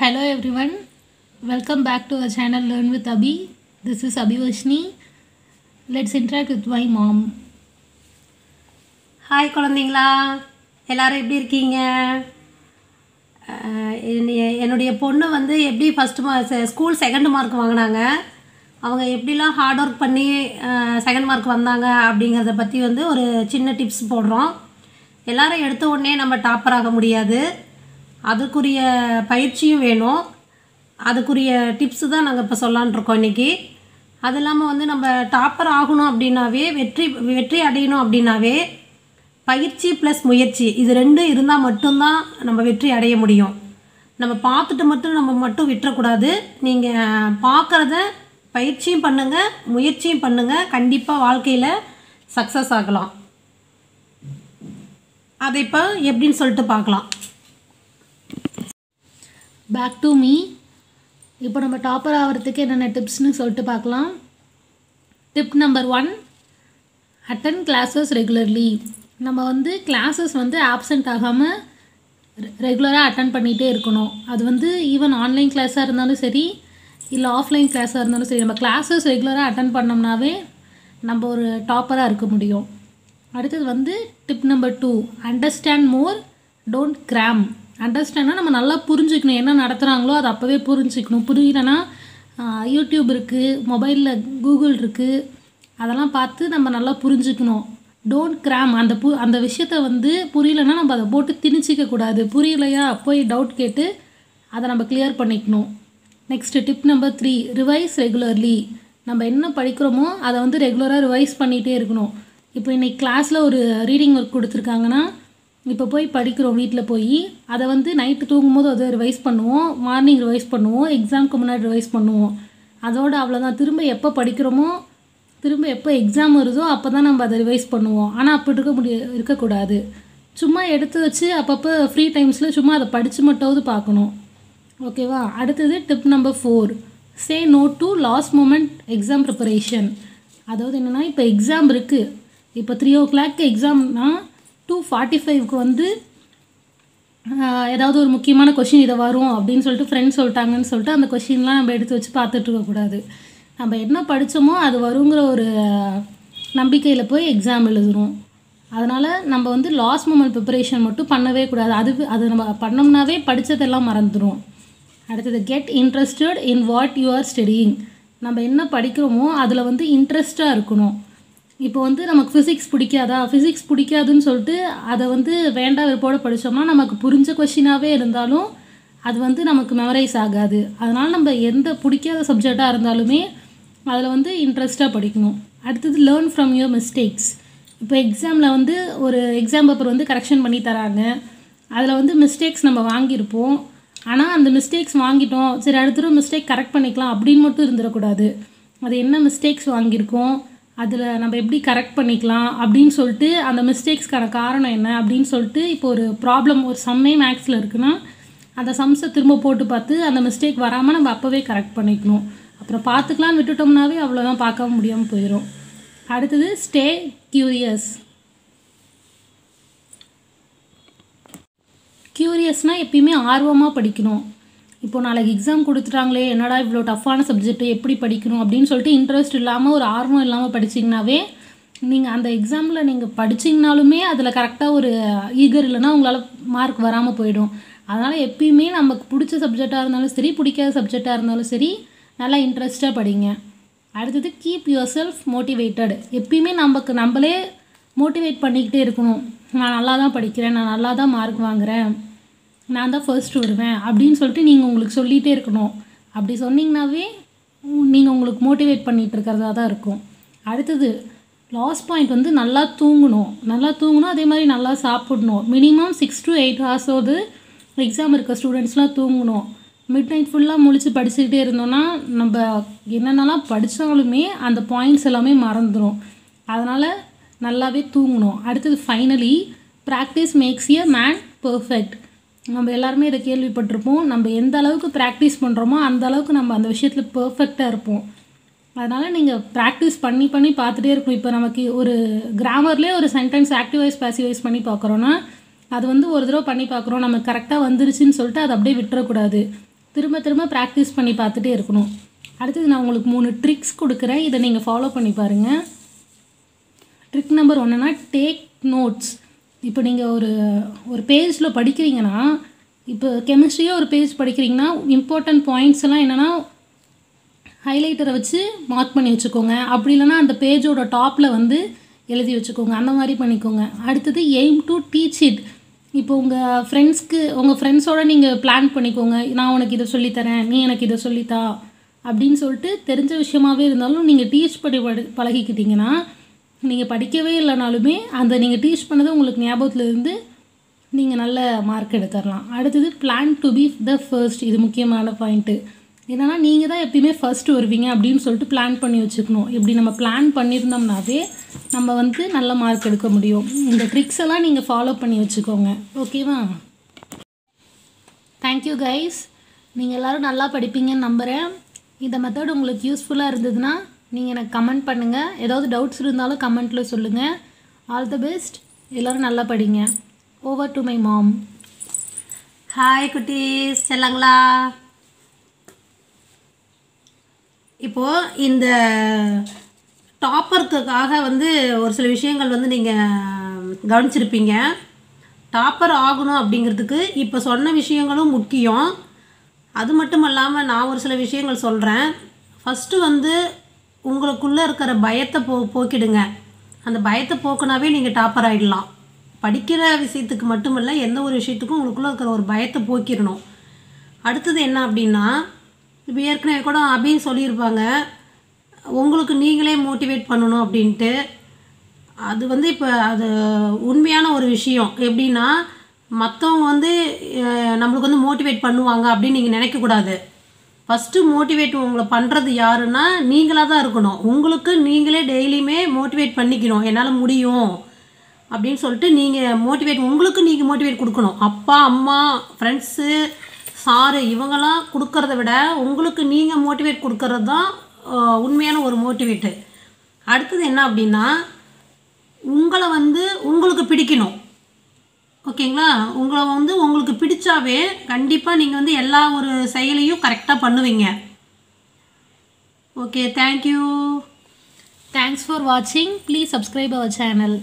Hello everyone, welcome back to our channel Learn with Abhi. This is Abhivashni. Let's interact with my mom. Hi குழந்தைங்களா எல்லோரும் எப்படி இருக்கீங்க என்னுடைய- என்னுடைய பொண்ணு வந்து எப்படி ஃபஸ்ட்டு மா ஸ்கூல் செகண்ட் மார்க் வாங்கினாங்க அவங்க எப்படிலாம் ஹார்ட் ஒர்க் பண்ணி செகண்ட் மார்க் வந்தாங்க அப்படிங்கிறத பற்றி வந்து ஒரு சின்ன டிப்ஸ் போடுறோம் எல்லாரும் எடுத்த உடனே நம்ம டாப்பர் ஆக முடியாது அதுக்குரிய பயிற்சியும் வேணும். அதுக்குரிய டிப்ஸு தான் நாங்கள் இப்போ சொல்லான்ட்ருக்கோம் இன்றைக்கி அது இல்லாமல் வந்து நம்ம டாப்பர் ஆகணும் அப்படின்னாவே வெற்றி வெற்றி அடையணும் அப்படின்னாவே பயிற்சி ப்ளஸ் முயற்சி இது ரெண்டும் இருந்தால் மட்டும்தான் நம்ம வெற்றி அடைய முடியும். நம்ம பார்த்துட்டு மட்டும் நம்ம மட்டும் விட்டுறக்கூடாது. நீங்கள் பார்க்குறத பயிற்சியும் பண்ணுங்கள் முயற்சியும் பண்ணுங்கள் கண்டிப்பாக வாழ்க்கையில் சக்ஸஸ் ஆகலாம். அதை இப்போ எப்படின்னு சொல்லிட்டு பார்க்கலாம். பேக் டு மீ இப்போ நம்ம டாப்பர் ஆகிறதுக்கு என்னென்ன டிப்ஸ்னு சொல்லிட்டு பார்க்கலாம். Tip number one attend classes regularly நம்ம வந்து கிளாஸஸ் வந்து ஆப்சண்ட் ஆகாமல் ரெகுலராக அட்டன் பண்ணிகிட்டே இருக்கணும். அது வந்து ஈவன் ஆன்லைன் கிளாஸாக இருந்தாலும் சரி இல்லை ஆஃப்லைன் கிளாஸாக இருந்தாலும் சரி நம்ம கிளாஸஸ் ரெகுலராக அட்டன் பண்ணோம்னாவே நம்ம ஒரு டாப்பராக இருக்க முடியும். அடுத்தது வந்து tip number two understand more don't cram அண்டர்ஸ்டாண்டாக நம்ம நல்லா புரிஞ்சுக்கணும். என்ன நடத்துகிறாங்களோ அதை அப்போவே புரிஞ்சுக்கணும். புரியலன்னா யூடியூப் இருக்குது மொபைலில் கூகுள் இருக்குது அதெல்லாம் பார்த்து நம்ம நல்லா புரிஞ்சுக்கணும். டோன்ட் கிராம் அந்த பு அந்த விஷயத்த வந்து புரியலன்னா நம்ம அதை போட்டு திணிச்சிக்க கூடாது. புரியலையா? போய் டவுட் கேட்டு அதை நம்ம கிளியர் பண்ணிக்கணும். Next tip number three revise regularly நம்ம என்ன படிக்கிறோமோ அதை வந்து ரெகுலராக ரிவைஸ் பண்ணிகிட்டே இருக்கணும். இப்போ இன்றைக்கி கிளாஸில் ஒரு ரீடிங் ஒர்க் கொடுத்துருக்காங்கன்னா இப்போ போய் படிக்கிறோம் வீட்டில் போய் அதை வந்து நைட்டு தூங்கும்போது அதை ரிவைஸ் பண்ணுவோம் மார்னிங் ரிவைஸ் பண்ணுவோம் எக்ஸாம்க்கு முன்னாடி ரிவைஸ் பண்ணுவோம். அதோடு அவ்வளோதான் திரும்ப எப்போ படிக்கிறோமோ திரும்ப எப்போ எக்ஸாம் வருதோ அப்போ தான் நம்ம அதை ரிவைஸ் பண்ணுவோம். ஆனால் அப்படி இருக்க முடிய இருக்கக்கூடாது. சும்மா எடுத்து வச்சு அப்பப்போ ஃப்ரீ டைம்ஸில் சும்மா அதை படித்து மட்டாவது பார்க்கணும். ஓகேவா அடுத்தது tip number four say no to last moment exam preparation அதாவது என்னென்னா இப்போ எக்ஸாம் இருக்குது இப்போ த்ரீ ஓ கிளாக் எக்ஸாம்னால் டூ ஃபார்ட்டி ஃபைவ்க்கு வந்து ஏதாவது ஒரு முக்கியமான கொஷின் இதை வரும் அப்படின்னு சொல்லிட்டு ஃப்ரெண்ட்ஸ் சொல்லிட்டாங்கன்னு சொல்லிட்டு அந்த கொஷின்லாம் நம்ம எடுத்து வச்சு பார்த்துட்டு இருக்கக்கூடாது நம்ம என்ன படித்தோமோ அது வருங்கிற ஒரு நம்பிக்கையில் போய் எக்ஸாம் எழுதுறோம். அதனால் நம்ம வந்து லாஸ்ட் மூமெண்ட் ப்ரிப்பரேஷன் மட்டும் பண்ணவே கூடாது. அது அது நம்ம பண்ணோம்னாவே படித்ததெல்லாம் மறந்துடும் அடுத்தது get interested in what you are studying நம்ம என்ன படிக்கிறோமோ அதில் வந்து இன்ட்ரெஸ்ட்டாக இருக்கணும். இப்போ வந்து நமக்கு ஃபிசிக்ஸ் பிடிக்காதா? ஃபிசிக்ஸ் பிடிக்காதுன்னு சொல்லிட்டு அதை வந்து வேண்டாம் விருப்போட படித்தோம்னா நமக்கு புரிஞ்ச கொஷினாகவே இருந்தாலும் அது வந்து நமக்கு மெமரைஸ் ஆகாது. அதனால் நம்ம எந்த பிடிக்காத சப்ஜெக்டாக இருந்தாலுமே அதில் வந்து இன்ட்ரெஸ்ட்டாக படிக்கணும். அடுத்தது லேர்ன் ஃப்ரம் யுவர் மிஸ்டேக்ஸ் இப்போ எக்ஸாமில் வந்து ஒரு எக்ஸாம் பேப்பர் வந்து கரெக்ஷன் பண்ணி தராங்க. அதில் வந்து மிஸ்டேக்ஸ் நம்ம வாங்கியிருப்போம். ஆனால் அந்த மிஸ்டேக்ஸ் வாங்கிட்டோம். சரி அடுத்த மிஸ்டேக் கரெக்ட் பண்ணிக்கலாம் அப்படின்னு மட்டும் இருந்துடக்கூடாது. அது என்ன மிஸ்டேக்ஸ் வாங்கியிருக்கோம்? அதில் நம்ம எப்படி கரெக்ட் பண்ணிக்கலாம் அப்படின்னு சொல்லிட்டு அந்த மிஸ்டேக்ஸ்க்கான காரணம் என்ன அப்படின்னு சொல்லிட்டு இப்போ ஒரு ப்ராப்ளம் ஒரு சம்மே மேக்ஸில் இருக்குன்னா அந்த சம்ஸை திரும்ப போட்டு பார்த்து அந்த மிஸ்டேக் வராமல் நம்ம அப்போவே கரெக்ட் பண்ணிக்கணும். அப்புறம் பார்த்துக்கலான்னு விட்டுட்டோம்னாவே அவ்வளோதான் பார்க்க முடியாமல் போயிடும் அடுத்தது ஸ்டே க்யூரியஸ் க்யூரியஸ்னால் எப்பயுமே ஆர்வமாக படிக்கணும். இப்போ நாளைக்கு எக்ஸாம் கொடுத்துட்டாங்களே என்னடா இவ்வளோ டஃப்பான சப்ஜெக்ட் எப்படி படிக்கணும் அப்படின்னு சொல்லிட்டு இன்ட்ரெஸ்ட் இல்லாமல் ஒரு ஆர்வம் இல்லாமல் படிச்சிங்கனாவே நீங்கள் அந்த எக்ஸாமில் நீங்கள் படிச்சிங்கனாலுமே அதில் கரெக்டாக ஒரு ஈகர் இல்லைன்னா உங்களால் மார்க் வராமல் போயிடும். அதனால் எப்பயுமே நமக்கு பிடிச்ச சப்ஜெக்டாக இருந்தாலும் சரி பிடிக்காத சப்ஜெக்டாக இருந்தாலும் சரி நல்லா இன்ட்ரெஸ்ட்டாக படிங்க. அடுத்தது கீப் யுவர் செல்ஃப் மோட்டிவேட்டட் எப்பயுமே நமக்கு நம்மளே மோட்டிவேட் பண்ணிக்கிட்டே இருக்கணும். நான் நல்லா தான் படிக்கிறேன் நான் நல்லா தான் மார்க் வாங்குகிறேன் நான் தான் ஃபர்ஸ்ட் வருவேன் அப்படின்னு சொல்லிட்டு நீங்கள் உங்களுக்கு சொல்லிகிட்டே இருக்கணும். அப்படி சொன்னீங்கன்னாவே நீங்கள் உங்களுக்கு மோட்டிவேட் பண்ணிகிட்டு இருக்கிறதா தான் இருக்கும். அடுத்தது லாஸ்ட் பாயிண்ட் வந்து நல்லா தூங்கணும். நல்லா தூங்கணும் அதே மாதிரி நல்லா சாப்பிடணும். மினிமம் சிக்ஸ் டு எயிட் ஹவர்ஸோடு எக்ஸாம் இருக்க ஸ்டூடெண்ட்ஸ்லாம் தூங்கணும். மிட் நைட் ஃபுல்லாக முழிச்சு படிச்சுக்கிட்டே இருந்தோன்னா நம்ம என்னென்னலாம் படித்தாலுமே அந்த பாயிண்ட்ஸ் எல்லாமே மறந்துடும் அதனால் நல்லாவே தூங்கணும். அடுத்தது finally practice makes a man perfect நம்ம எல்லாருமே இதை கேள்விப்பட்டிருப்போம். நம்ம எந்த அளவுக்கு ப்ராக்டிஸ் பண்ணுறோமோ அந்த அளவுக்கு நம்ம அந்த விஷயத்தில் பர்ஃபெக்டாக இருப்போம். அதனால் நீங்கள் ப்ராக்டிஸ் பண்ணி பண்ணி பார்த்துட்டே இருக்கும் இப்போ நமக்கு ஒரு கிராமர்லேயே ஒரு சென்டென்ஸ் ஆக்டிவைஸ் பேசிவைஸ் பண்ணி பார்க்குறோன்னா அது வந்து ஒரு தடவை பண்ணி பார்க்குறோம். நம்ம கரெக்டாக வந்துருச்சுன்னு சொல்லிட்டு அதை அப்படியே விட்டுறக்கூடாது. திரும்ப திரும்ப ப்ராக்டிஸ் பண்ணி பார்த்துட்டே இருக்கணும். அடுத்தது நான் உங்களுக்கு மூணு ட்ரிக்ஸ் கொடுக்குறேன். இதை நீங்கள் ஃபாலோ பண்ணி பாருங்கள் ட்ரிக் நம்பர் ஒன்றுனா டேக் நோட்ஸ் இப்போ நீங்கள் ஒரு ஒரு பேஜில் படிக்கிறீங்கன்னா இப்போ கெமிஸ்ட்ரியே ஒரு பேஜ் படிக்கிறீங்கன்னா இம்பார்ட்டன்ட் பாயிண்ட்ஸ் எல்லாம் என்னென்னா ஹைலைட்டரை வச்சு மார்க் பண்ணி வச்சுக்கோங்க. அப்படி இல்லைன்னா அந்த பேஜோட டாப்பில் வந்து எழுதி வச்சுக்கோங்க. அந்த மாதிரி பண்ணிக்கோங்க. அடுத்தது எய்ம் டு டீச் இட் இப்போ உங்கள் ஃப்ரெண்ட்ஸ்க்கு உங்கள் ஃப்ரெண்ட்ஸோட நீங்கள் பிளான் பண்ணிக்கோங்க. நான் உனக்கு இதை சொல்லித்தரேன் நீ எனக்கு இதை சொல்லித்தா அப்படின்னு சொல்லிட்டு தெரிஞ்ச விஷயமாவே இருந்தாலும் நீங்கள் டீச் பண்ணி படி பழகிக்கிட்டிங்கன்னா நீங்கள் படிக்கவே இல்லைனாலுமே அந்த நீங்கள் டீச் பண்ணது உங்களுக்கு ஞாபகத்தில் இருந்து நீங்கள் நல்ல மார்க் எடுத்துடலாம் அடுத்தது plan to be the first இது முக்கியமான பாயிண்ட்டு என்னன்னா நீங்கள் தான் எப்பயுமே ஃபர்ஸ்ட் வருவீங்க அப்படின்னு சொல்லிட்டு பிளான் பண்ணி வச்சுக்கணும். இப்படி நம்ம பிளான் பண்ணியிருந்தோம்னாவே நம்ம வந்து நல்ல மார்க் எடுக்க முடியும். இந்த ட்ரிக்ஸ் எல்லாம் நீங்கள் ஃபாலோ பண்ணி வச்சுக்கோங்க. ஓகேவா தேங்க்யூ கைஸ் நீங்கள் எல்லோரும் நல்லா படிப்பீங்கன்னு நம்புகிறேன் இந்த மெத்தட் உங்களுக்கு யூஸ்ஃபுல்லாக இருந்ததுன்னா நீங்கள் எனக்கு கமெண்ட் பண்ணுங்கள் ஏதாவது டவுட்ஸ் இருந்தாலும் கமெண்ட்டில் சொல்லுங்கள் ஆல் த பெஸ்ட் எல்லோரும் நல்லா படிங்க. Over to my mom hi குட்டீஸ். செல்லங்களா? இப்போது இந்த டாப்பருக்காக வந்து ஒரு சில விஷயங்கள் வந்து நீங்கள் கவனிச்சிருப்பீங்க. டாப்பர் ஆகணும் அப்படிங்கிறதுக்கு இப்போ சொன்ன விஷயங்களும் முக்கியம். அது மட்டும் இல்லாமல் நான் ஒரு சில விஷயங்கள் சொல்கிறேன் ஃபஸ்ட்டு வந்து உங்களுக்குள்ளே இருக்கிற பயத்தை போ போக்கிடுங்க. அந்த பயத்தை போக்குனாவே நீங்கள் டாப்பர் ஆகிடலாம் படிக்கிற விஷயத்துக்கு மட்டுமல்ல எந்த ஒரு விஷயத்துக்கும் உங்களுக்குள்ளே இருக்கிற ஒரு பயத்தை போக்கிடணும். அடுத்தது என்ன அப்படின்னா இப்போ ஏற்கனவே கூட அபின்னு சொல்லியிருப்பாங்க. உங்களுக்கு நீங்களே மோட்டிவேட் பண்ணணும் அப்படின்ட்டு. அது வந்து இப்போ அது உண்மையான ஒரு விஷயம். எப்படின்னா மற்றவங்க வந்து நம்மளுக்கு வந்து மோட்டிவேட் பண்ணுவாங்க அப்படின்னு நீங்கள் நினைக்கக்கூடாது. ஃபஸ்ட்டு மோட்டிவேட் உங்களை பண்ணுறது யாருன்னா நீங்களாக தான் இருக்கணும். உங்களுக்கு நீங்களே டெய்லியுமே மோட்டிவேட் பண்ணிக்கணும். என்னால் முடியும். அப்படின்னு சொல்லிட்டு நீங்கள் மோட்டிவேட் உங்களுக்கு நீங்கள் மோட்டிவேட் கொடுக்கணும். அப்பா அம்மா ஃப்ரெண்ட்ஸு சாரு இவங்கெல்லாம் கொடுக்கறத விட உங்களுக்கு நீங்கள் மோட்டிவேட் கொடுக்கறது தான் உண்மையான ஒரு மோட்டிவேட்டு அடுத்தது என்ன அப்படின்னா உங்களை வந்து உங்களுக்கு பிடிக்கணும். ஓகேங்களா? உங்களை வந்து உங்களுக்கு பிடிச்சாவே கண்டிப்பாக நீங்கள் வந்து எல்லா ஒரு செயலையும் கரெக்டாக பண்ணுவீங்க. Okay thank you thanks for வாட்சிங் ப்ளீஸ் சப்ஸ்கிரைப் அவர் சேனல்